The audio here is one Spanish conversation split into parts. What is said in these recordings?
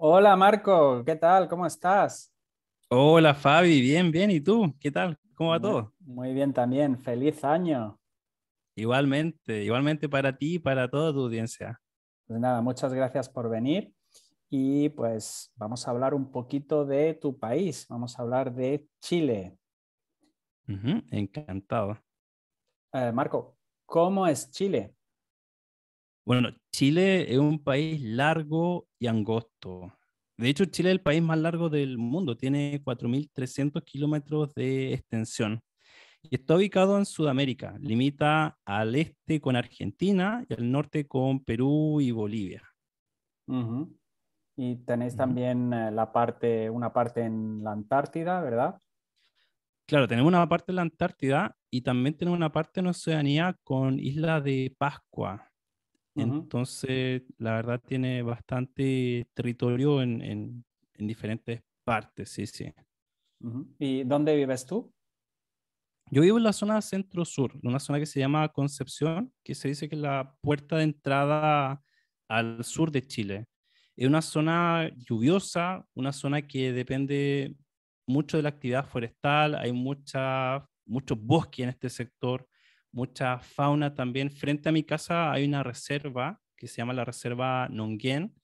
Hola Marco, ¿qué tal? ¿Cómo estás? Hola Fabi, bien, bien. ¿Y tú? ¿Qué tal? ¿Cómo va Muy, todo? muy bien también, feliz año. Igualmente, igualmente para ti y para toda tu audiencia. Pues nada, muchas gracias por venir y pues vamos a hablar un poquito de tu país, vamos a hablar de Chile. Encantado. Eh, Marco, ¿cómo es Chile? Bueno, Chile es un país largo y angosto. De hecho, Chile es el país más largo del mundo, tiene 4.300 kilómetros de extensión y está ubicado en Sudamérica. Limita al este con Argentina y al norte con Perú y Bolivia. Ujú. Y tenéis también eh, la parte, una parte en la Antártida, ¿verdad? Claro, tenemos una parte en la Antártida y también tenemos una parte en Oceanía con Isla de Pascua. Entonces, la verdad tiene bastante territorio en, en- en diferentes partes, sí, sí. ¿Y dónde vives tú? Yo vivo en la zona centro-sur, en una zona que se llama Concepción, que se dice que es la puerta de entrada al sur de Chile. Es una zona lluviosa, una zona que depende mucho de la actividad forestal, hay mucha, muchos bosques en este sector, mucha fauna también. Frente a mi casa hay una reserva que se llama la Reserva Nonguén,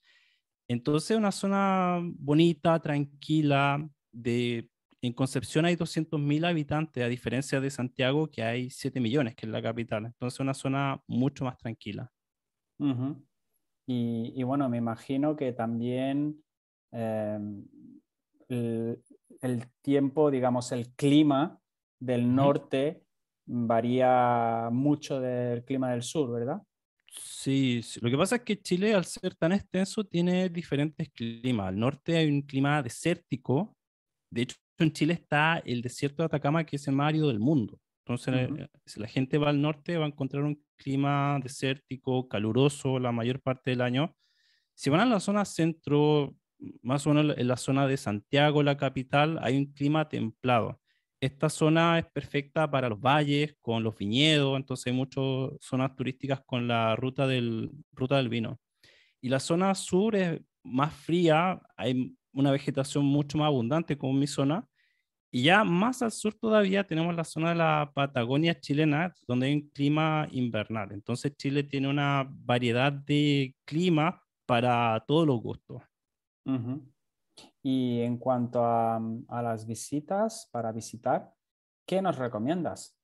entonces, una zona bonita, tranquila, de, en Concepción hay 200.000 habitantes, a diferencia de Santiago, que hay 7 millones, que es la capital. Entonces, una zona mucho más tranquila. Ujú. Y, y bueno, me imagino que también eh, el, el tiempo, digamos, el clima del norte varía mucho del clima del sur, ¿verdad? Sí, sí, lo que pasa es que Chile, al ser tan extenso, tiene diferentes climas. Al norte hay un clima desértico. De hecho, en Chile está el desierto de Atacama, que es el más árido del mundo. Entonces, eh, si la gente va al norte, va a encontrar un clima desértico, caluroso la mayor parte del año. Si van a la zona centro, más o menos en la zona de Santiago, la capital, hay un clima templado. Esta zona es perfecta para los valles, con los viñedos, entonces hay muchas zonas turísticas con la ruta del, ruta del vino. Y la zona sur es más fría, hay una vegetación mucho más abundante como mi zona. Y ya más al sur todavía tenemos la zona de la Patagonia chilena, donde hay un clima invernal. Entonces Chile tiene una variedad de clima para todos los gustos. ujú. Y en cuanto a, a las visitas para visitar, ¿qué nos recomiendas?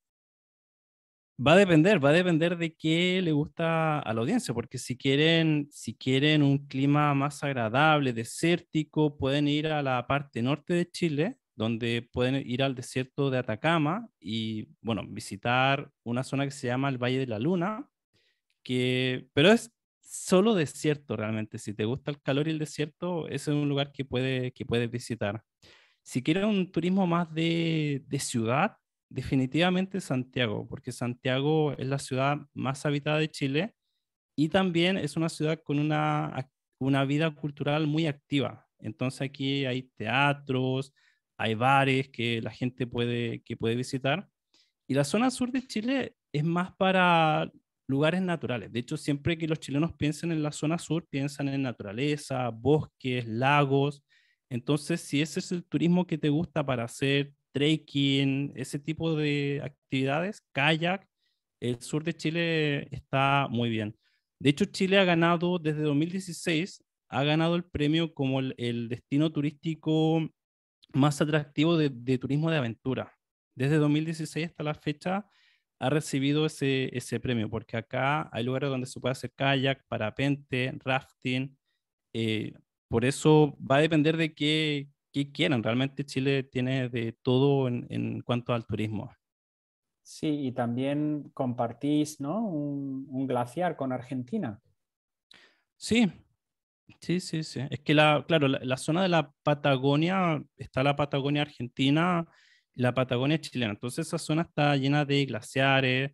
Va a depender, va a depender de qué le gusta a la audiencia, porque si quieren, si quieren un clima más agradable, desértico, pueden ir a la parte norte de Chile, donde pueden ir al desierto de Atacama y, bueno, visitar una zona que se llama el Valle de la Luna, que, pero es solo desierto realmente. Si te gusta el calor y el desierto, ese es un lugar que, puede, que puedes visitar. Si quieres un turismo más de, de ciudad, definitivamente Santiago, porque Santiago es la ciudad más habitada de Chile y también es una ciudad con una, una vida cultural muy activa. Entonces aquí hay teatros, hay bares que la gente puede, que puede visitar. Y la zona sur de Chile es más para lugares naturales. De hecho, siempre que los chilenos piensan en la zona sur, piensan en naturaleza, bosques, lagos. Entonces, si ese es el turismo que te gusta para hacer trekking, ese tipo de actividades, kayak, el sur de Chile está muy bien. De hecho, Chile ha ganado desde 2016, ha ganado el premio como el, destino turístico más atractivo de turismo de aventura. Desde 2016 hasta la fecha ha recibido ese, ese premio, porque acá hay lugares donde se puede hacer kayak, parapente, rafting. eh, por eso va a depender de qué, qué quieran. Realmente Chile tiene de todo en, en cuanto al turismo. Sí, y también compartís, ¿no? un, un glaciar con Argentina. Sí, sí, sí, sí. Es que la, claro, la, la zona de la Patagonia, está la Patagonia argentina la Patagonia chilena. Entonces esa zona está llena de glaciares,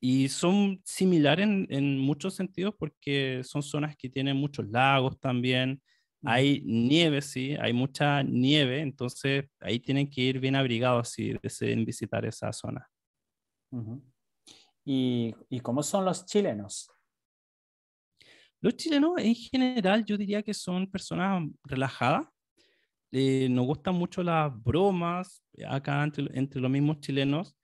Y son similares en, en muchos sentidos porque son zonas que tienen muchos lagos también. Hay nieve, sí, hay mucha nieve, entonces ahí tienen que ir bien abrigados si deseen visitar esa zona. ¿Y, y cómo son los chilenos? Los chilenos en general yo diría que son personas relajadas. Eh, nos gustan mucho las bromas acá entre, entre los mismos chilenos.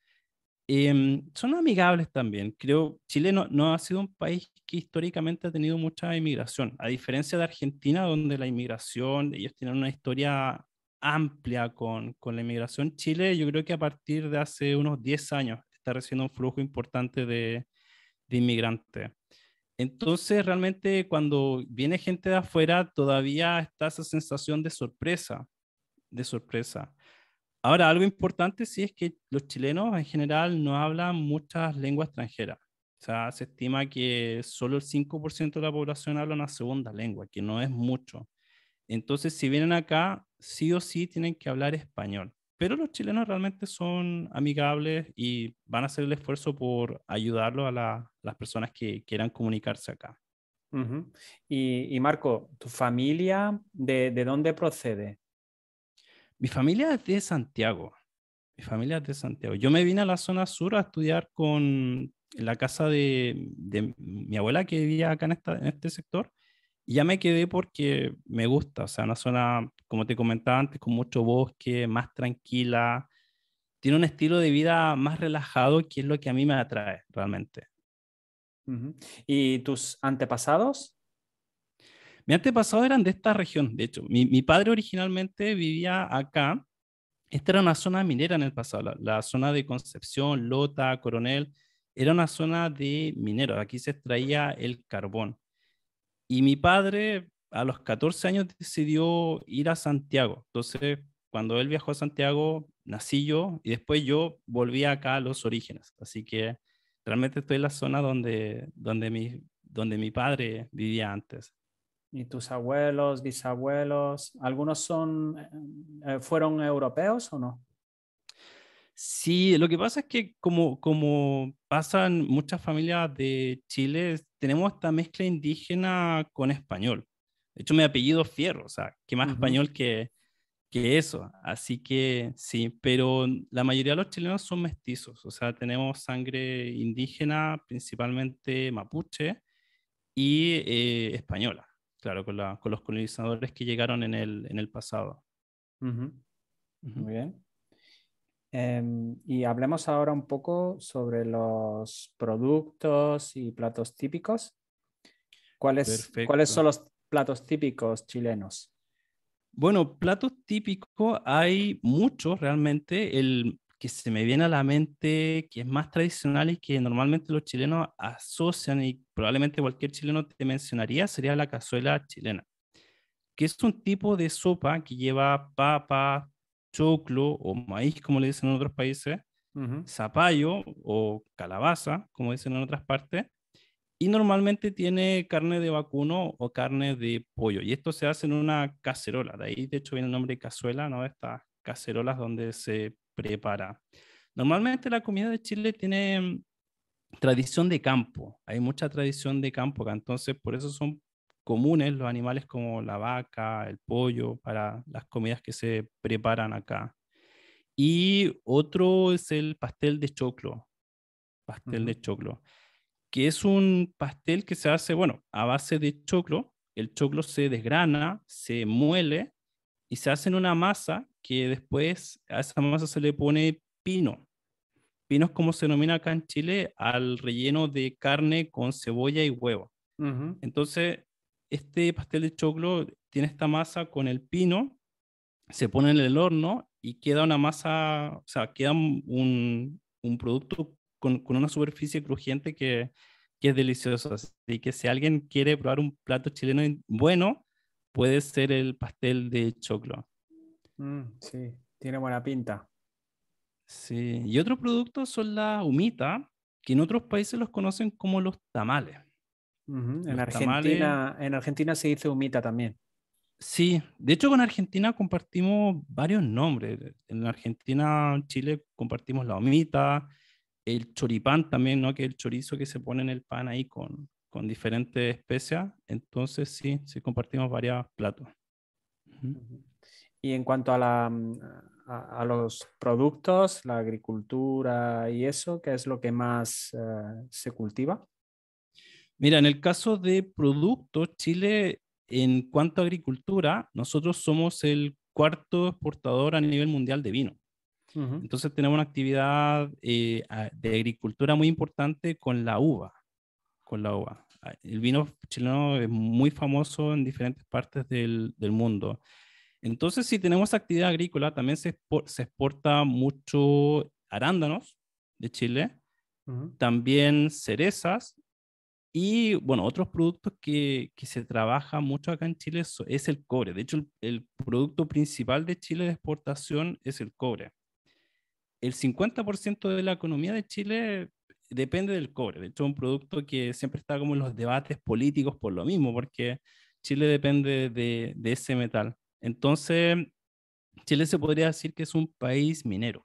Em, son amigables también. Creo Chile no, no, ha sido un país que históricamente ha tenido mucha inmigración, a diferencia de Argentina, donde la inmigración, ellos tienen una historia amplia con, con la inmigración. Chile, yo creo que a partir de hace unos 10 años está recibiendo un flujo importante de, de inmigrantes. Entonces, realmente cuando viene gente de afuera, todavía está esa sensación de sorpresa, de sorpresa. Ahora, algo importante sí es que los chilenos en general no hablan muchas lenguas extranjeras. O sea, se estima que solo el 5% de la población habla una segunda lengua, que no es mucho. Entonces, si vienen acá, sí o sí tienen que hablar español. Pero los chilenos realmente son amigables y van a hacer el esfuerzo por ayudarlo a las personas que quieran comunicarse acá. y, Marco, ¿tu familia de, de, dónde procede? Mi familia es de Santiago. Mi familia es de Santiago. Yo me vine a la zona sur a estudiar con la casa de, de mi abuela que vivía acá en, esta, en este sector y ya me quedé porque me gusta, o sea, una zona, como te comentaba antes, con mucho bosque, más tranquila, tiene un estilo de vida más relajado, que es lo que a mí me atrae realmente. ¿Y tus antepasados? Mi antepasados eran de esta región, de hecho. Mi, mi, padre originalmente vivía acá. Esta era una zona minera en el pasado, la, la, zona de Concepción, Lota, Coronel. Era una zona de mineros. Aquí se extraía el carbón. Y mi padre a los 14 años decidió ir a Santiago. Entonces, cuando él viajó a Santiago, nací yo y después yo volví acá a los orígenes. Así que realmente estoy en la zona donde, donde, mi, donde mi padre vivía antes. ¿Y tus abuelos, bisabuelos, algunos son, eh, fueron europeos o no? Sí, lo que pasa es que como, como pasan muchas familias de Chile, tenemos esta mezcla indígena con español. De hecho, mi apellido es Fierro, o sea, qué más español que, que eso. Así que sí, pero la mayoría de los chilenos son mestizos, o sea, tenemos sangre indígena, principalmente mapuche y eh, española, claro, con, la, con, los colonizadores que llegaron en el, en el pasado. Muy bien. Em, y hablemos ahora un poco sobre los productos y platos típicos. ¿Cuáles, ¿Cuáles son los platos típicos chilenos? Bueno, platos típicos hay muchos realmente. El que se me viene a la mente, que es más tradicional y que normalmente los chilenos asocian y probablemente cualquier chileno te mencionaría, sería la cazuela chilena, que es un tipo de sopa que lleva papa, choclo o maíz, como le dicen en otros países, zapallo o calabaza, como dicen en otras partes, y normalmente tiene carne de vacuno o carne de pollo. Y esto se hace en una cacerola, de ahí de hecho viene el nombre de cazuela, ¿no? Estas cacerolas donde se prepara. Normalmente la comida de Chile tiene mm, tradición de campo, hay mucha tradición de campo, entonces por eso son comunes los animales como la vaca, el pollo, para las comidas que se preparan acá. Y otro es el pastel de choclo, pastel de choclo, que es un pastel que se hace, bueno, a base de choclo. El choclo se desgrana, se muele y se hace en una masa que después a esa masa se le pone pino. Pino es como se denomina acá en Chile al relleno de carne con cebolla y huevo. Entonces, este pastel de choclo tiene esta masa con el pino, se pone en el horno y queda una masa, o sea, queda un, un producto con, con, una superficie crujiente que, que, es delicioso. Así que si alguien quiere probar un plato chileno bueno, puede ser el pastel de choclo. Mm, sí, tiene buena pinta. Sí, y otro producto son las humitas, que en otros países los conocen como los tamales. En, Argentina, en Argentina se dice humita también. Sí, de hecho con Argentina compartimos varios nombres. En Argentina, Chile compartimos la humita, el choripán también, ¿no? Que es el chorizo que se pone en el pan ahí con, con diferentes especias. Entonces sí, sí compartimos varios platos. Y en cuanto a, la, a, los productos, la agricultura y eso, ¿qué es lo que más eh, se cultiva? Mira, en el caso de productos, Chile, en cuanto a agricultura, nosotros somos el cuarto exportador a nivel mundial de vino. Entonces tenemos una actividad eh, de agricultura muy importante con la uva, con la uva. Ah, el vino chileno es muy famoso en diferentes partes del, del mundo. Entonces, si tenemos actividad agrícola, también se, se exporta mucho arándanos de Chile, también cerezas y, bueno, otros productos que, que, se trabaja mucho acá en Chile es, el cobre. De hecho, el, el, producto principal de Chile de exportación es el cobre. El 50% de la economía de Chile depende del cobre. De hecho, es un producto que siempre está como en los debates políticos por lo mismo, porque Chile depende de, de ese metal. Entonces, Chile se podría decir que es un país minero.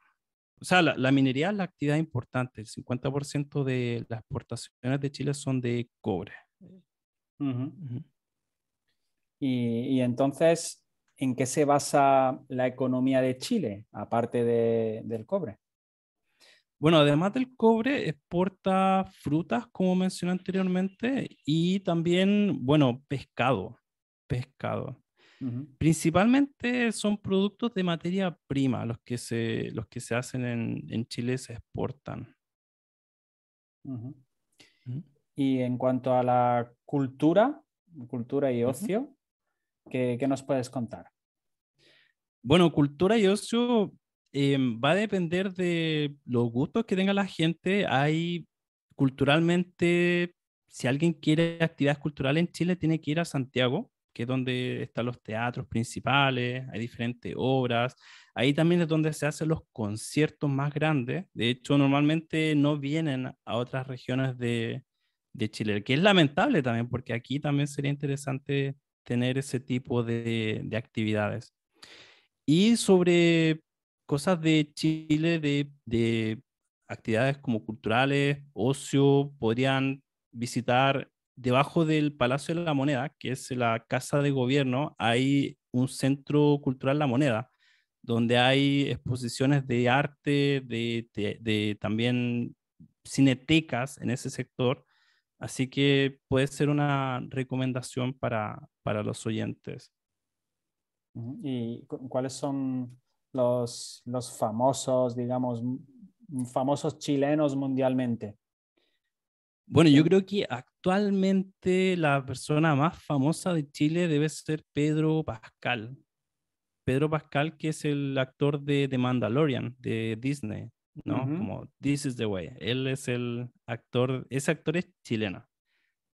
O sea, la, minería es la actividad importante. El 50% de las exportaciones de Chile son de cobre. Y, entonces, ¿en qué se basa la economía de Chile, aparte del cobre? Bueno, además del cobre, exporta frutas, como mencioné anteriormente, y también, bueno, pescado. Pescado. Principalmente son productos de materia prima, los que se, los que se hacen en, en Chile se exportan. Y en cuanto a la cultura, cultura y ocio, ¿qué, ¿qué, nos puedes contar? Bueno, cultura y ocio Em, va a depender de los gustos que tenga la gente. Hay culturalmente, si alguien quiere actividades culturales en Chile, tiene que ir a Santiago, que es donde están los teatros principales, hay diferentes obras. Ahí también es donde se hacen los conciertos más grandes. De hecho, normalmente no vienen a otras regiones de, de Chile, que es lamentable también, porque aquí también sería interesante tener ese tipo de, de actividades. Y sobre cosas de Chile, de, actividades como culturales, ocio, podrían visitar debajo del Palacio de la Moneda, que es la casa de gobierno, hay un centro cultural La Moneda, donde hay exposiciones de arte, de, de, también cinetecas en ese sector. Así que puede ser una recomendación para, para los oyentes. ¿Y cuáles son los, los famosos, digamos, famosos chilenos mundialmente? Bueno, yo creo que actualmente la persona más famosa de Chile debe ser Pedro Pascal. Pedro Pascal, que es el actor de The Mandalorian de Disney, ¿no? Como This is the Way. Él es el actor, ese actor es chileno.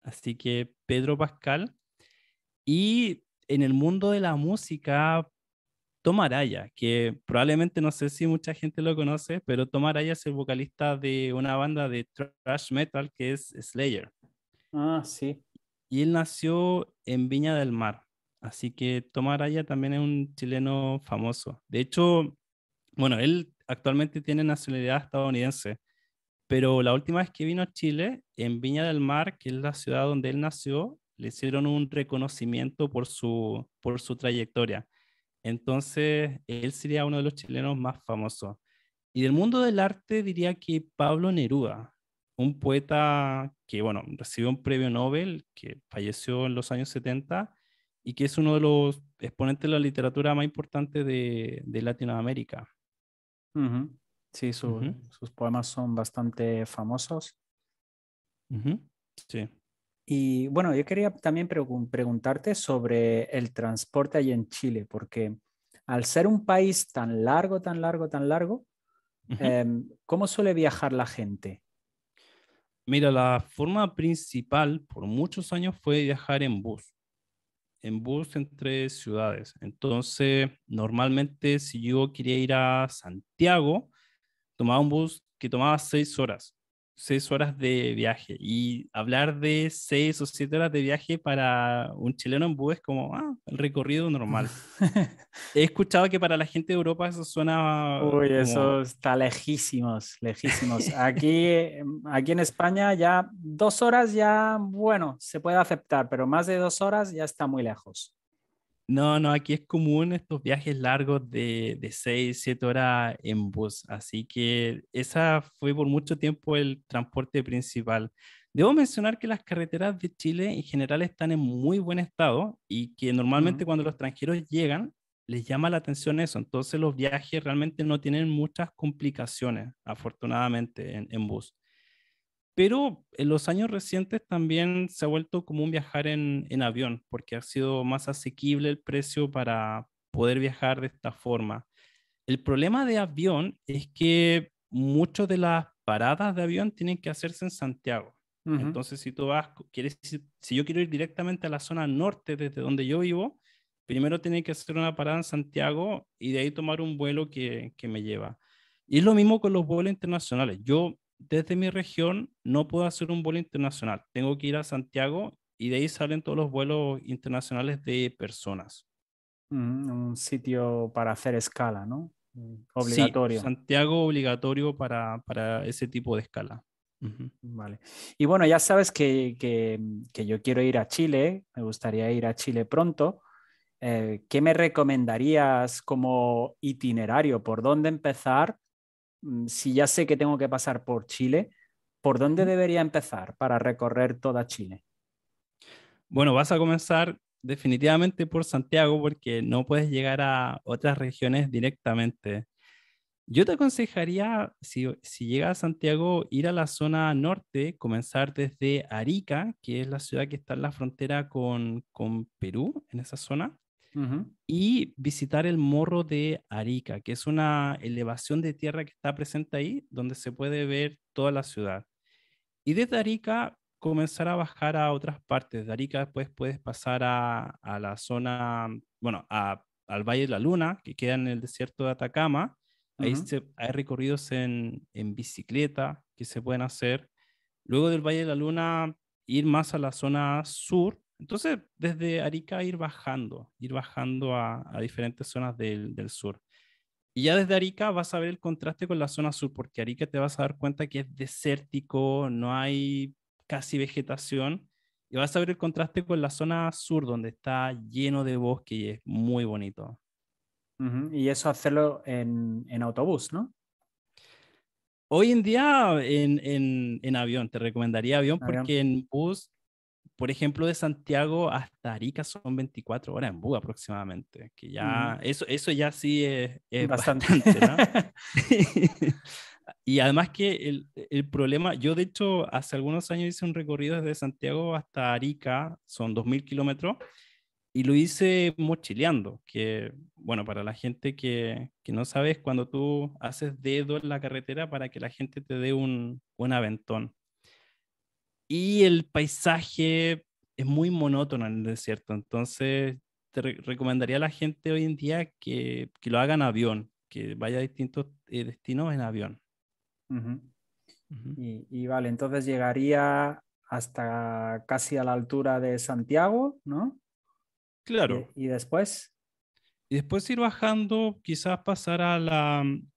Así que Pedro Pascal. Y en el mundo de la música, Tom Araya, que probablemente no sé si mucha gente lo conoce, pero Tom Araya es el vocalista de una banda de thrash metal que es Slayer. Ah, sí. Y él nació en Viña del Mar. Así que Tom Araya también es un chileno famoso. De hecho, bueno, él actualmente tiene nacionalidad estadounidense, pero la última vez que vino a Chile, en Viña del Mar, que es la ciudad donde él nació, le hicieron un reconocimiento por su, por su trayectoria. Entonces, él sería uno de los chilenos más famosos. Y del mundo del arte diría que Pablo Neruda, un poeta que, bueno, recibió un premio Nobel, que falleció en los años 70 y que es uno de los exponentes de la literatura más importante de, Latinoamérica. Sí, sus poemas son bastante famosos. Sí. Y bueno, yo quería también preguntarte sobre el transporte allí en Chile, porque al ser un país tan largo, tan largo, tan largo, em, ¿cómo suele viajar la gente? Mira, la forma principal por muchos años fue viajar en bus, en bus entre ciudades. Entonces, normalmente si yo quería ir a Santiago, tomaba un bus que tomaba seis horas seis horas de viaje y hablar de seis o siete horas de viaje para un chileno en bus es como ah, el recorrido normal. He escuchado que para la gente de Europa eso suena. Uy, eso está lejísimos, lejísimos. Aquí, em, aquí en España ya dos horas ya, bueno, se puede aceptar, pero más de dos horas ya está muy lejos. No, no, aquí es común estos viajes largos de, de 6, 7 horas en bus, así que esa fue por mucho tiempo el transporte principal. Debo mencionar que las carreteras de Chile en general están en muy buen estado y que normalmente cuando los extranjeros llegan les llama la atención eso. Entonces los viajes realmente no tienen muchas complicaciones, afortunadamente, en, bus. Pero en los años recientes también se ha vuelto común viajar en, en avión porque ha sido más asequible el precio para poder viajar de esta forma. El problema de avión es que muchas de las paradas de avión tienen que hacerse en Santiago. Entonces, si tú vas, quieres, si yo quiero ir directamente a la zona norte desde donde yo vivo, primero tiene que hacer una parada en Santiago y de ahí tomar un vuelo que, que me lleva. Y es lo mismo con los vuelos internacionales. Yo desde mi región no puedo hacer un vuelo internacional. Tengo que ir a Santiago y de ahí salen todos los vuelos internacionales de personas. un sitio para hacer escala, ¿no? Obligatorio. Sí, Santiago obligatorio para, para ese tipo de escala. Vale. Y bueno, ya sabes que, que, yo quiero ir a Chile, me gustaría ir a Chile pronto. Eh, ¿Qué me recomendarías como itinerario? ¿Por dónde empezar? Mm, si ya sé que tengo que pasar por Chile, ¿por dónde debería empezar para recorrer toda Chile? Bueno, vas a comenzar definitivamente por Santiago porque no puedes llegar a otras regiones directamente. Yo te aconsejaría, si, si llegas a Santiago, ir a la zona norte, comenzar desde Arica, que es la ciudad que está en la frontera con, con Perú, en esa zona, y visitar el Morro de Arica, que es una elevación de tierra que está presente ahí, donde se puede ver toda la ciudad. Y desde Arica comenzar a bajar a otras partes. De Arica después puedes pasar a, a la zona, bueno, a, al Valle de la Luna, que queda en el desierto de Atacama, Ahí hay recorridos en, en, bicicleta que se pueden hacer. Luego del Valle de la Luna, ir más a la zona sur. Entonces, desde Arica ir bajando, ir bajando a, a diferentes zonas del, del, sur. Y ya desde Arica vas a ver el contraste con la zona sur, porque Arica te vas a dar cuenta que es desértico, no hay casi vegetación. Y vas a ver el contraste con la zona sur, donde está lleno de bosque y es muy bonito. Y eso hacerlo en, en, autobús, ¿no? Hoy en día en, en, en avión, te recomendaría avión, porque en bus, por ejemplo, de Santiago hasta Arica son 24 horas en bus aproximadamente, que ya, eso, eso ya sí es, bastante, ¿no? y además que el, el, problema, yo de hecho hace algunos años hice un recorrido desde Santiago hasta Arica, son 2.000 kilómetros, y lo hice mochileando, que bueno, para la gente que, que, no sabe es cuando tú haces dedo en la carretera para que la gente te dé un, un aventón. Y el paisaje es muy monótono en el desierto, entonces te recomendaría a la gente hoy en día que, que lo haga en avión, que vaya a distintos eh, destinos en avión. Y, y, vale, entonces llegaría hasta casi a la altura de Santiago, ¿no? Claro. ¿Y, después? Y después ir bajando, quizás pasar a la... Mm,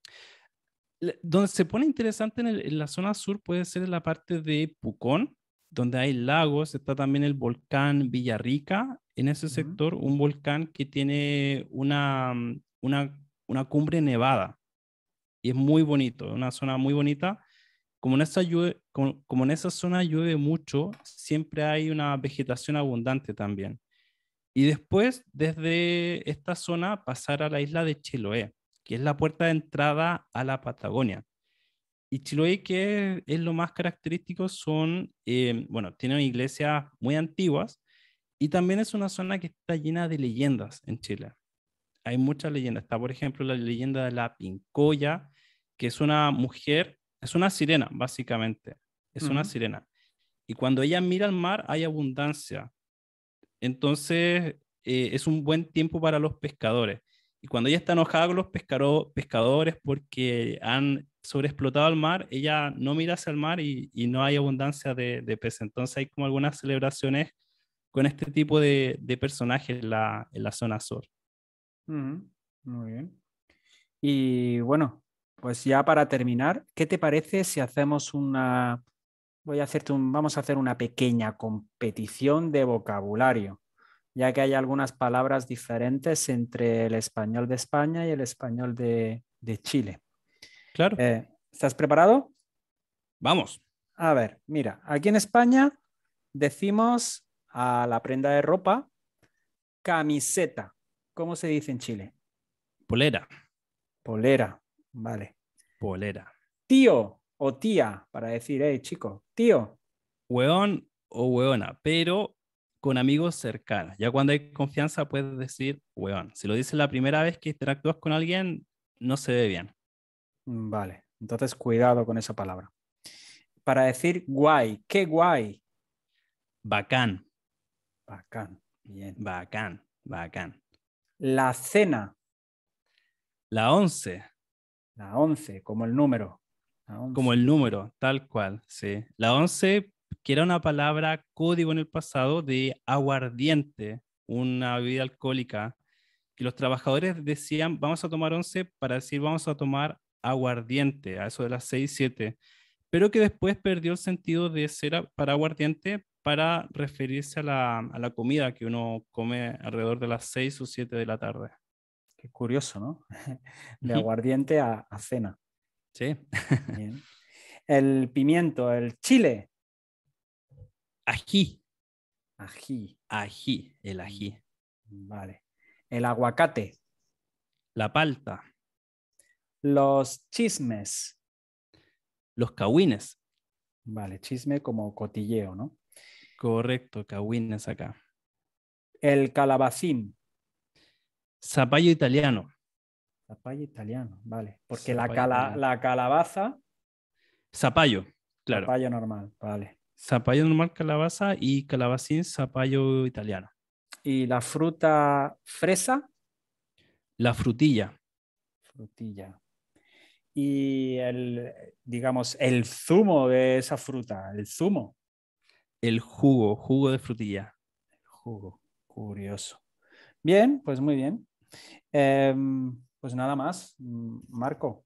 donde se pone interesante en, la zona sur puede ser en la parte de Pucón, donde hay lagos, está también el volcán Villarrica, en ese sector, un volcán que tiene una, mm, una, una, cumbre nevada. Y es muy bonito, una zona muy bonita. Como en, esa como en esa zona llueve mucho, siempre hay una vegetación abundante también. Y después, desde esta zona, pasar a la isla de Chiloé, que es la puerta de entrada a la Patagonia. Y Chiloé, que es lo más característico, son, eh, bueno, tienen iglesias muy antiguas y también es una zona que está llena de leyendas en Chile. Hay muchas leyendas. Está, por ejemplo, la leyenda de la Pincoya, que es una mujer, es una sirena, básicamente. Es una sirena. Y cuando ella mira al mar, hay abundancia. Entonces, eh, es un buen tiempo para los pescadores. Y cuando ella está enojada con los pescadores porque han sobreexplotado el mar, ella no mira hacia el mar y, no hay abundancia de, peces. Entonces hay como algunas celebraciones con este tipo de, personajes en la, zona sur. muy bien. Y bueno, pues ya para terminar, ¿qué te parece si hacemos una voy a hacerte un, vamos a hacer una pequeña competición de vocabulario, ya que hay algunas palabras diferentes entre el español de España y el español de, Chile. Claro. Eh, ¿Estás preparado? Vamos. A ver, mira, aquí en España decimos a la prenda de ropa camiseta. ¿Cómo se dice en Chile? Polera. Polera, vale. Polera. Tío o tía, para decir, hey, chico, tío. Hueón o hueona, pero con amigos cercanos. Ya cuando hay confianza puedes decir hueón. Si lo dices la primera vez que interactúas con alguien, no se ve bien. Mm, vale, entonces cuidado con esa palabra. Para decir guay, qué guay. Bacán. Bacán, bien. Bacán, bacán. La cena. La once. La once, como el número. Como el número, tal cual, sí. La once, que era una palabra código en el pasado de aguardiente, una bebida alcohólica, que los trabajadores decían, vamos a tomar once para decir, vamos a tomar aguardiente, a eso de las seis, siete, pero que después perdió el sentido de ser para aguardiente para referirse a la, a la comida que uno come alrededor de las seis o siete de la tarde. Qué curioso, ¿no? De aguardiente a, a cena. Sí. El pimiento, el chile. Ají. Ají. Ají, el ají. Vale. El aguacate. La palta. Los chismes. Los cahuines. Vale, chisme como cotilleo, ¿no? Correcto, cahuines acá. El calabacín. Zapallo italiano. Zapallo italiano, vale. Porque la, la calabaza. Zapallo, claro. Zapallo normal, vale. Zapallo normal, calabaza y calabacín, zapallo italiano. ¿Y la fruta fresa? La frutilla. Frutilla. Y el, digamos, el zumo de esa fruta, el zumo. El jugo, jugo de frutilla. El jugo, curioso. Bien, pues muy bien. Em, pues nada más, mm, Marco.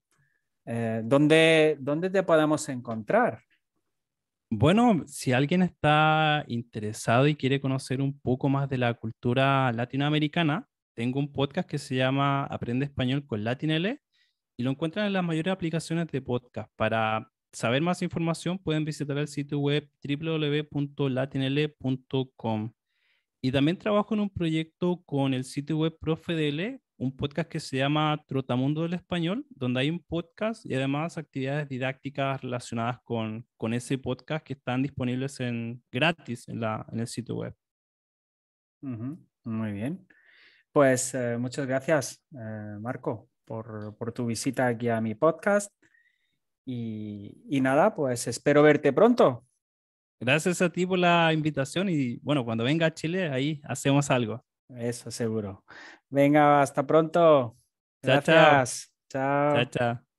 Eh, ¿dónde, ¿Dónde te podemos encontrar? Bueno, si alguien está interesado y quiere conocer un poco más de la cultura latinoamericana, tengo un podcast que se llama Aprende Español con Latinele y lo encuentran en las mayores aplicaciones de podcast. Para saber más información pueden visitar el sitio web www.latinele.com. Y también trabajo en un proyecto con el sitio web ProfeDL, un podcast que se llama Trotamundo del Español, donde hay un podcast y además actividades didácticas relacionadas con, con ese podcast que están disponibles en, gratis en, la, en el sitio web. Muy bien. Pues eh, muchas gracias, eh, Marco, por, por, tu visita aquí a mi podcast. Y, y nada, pues espero verte pronto. Gracias a ti por la invitación y bueno, cuando venga a Chile, ahí hacemos algo. Eso seguro. Venga, hasta pronto. Gracias. Chao, chao. chao, chao.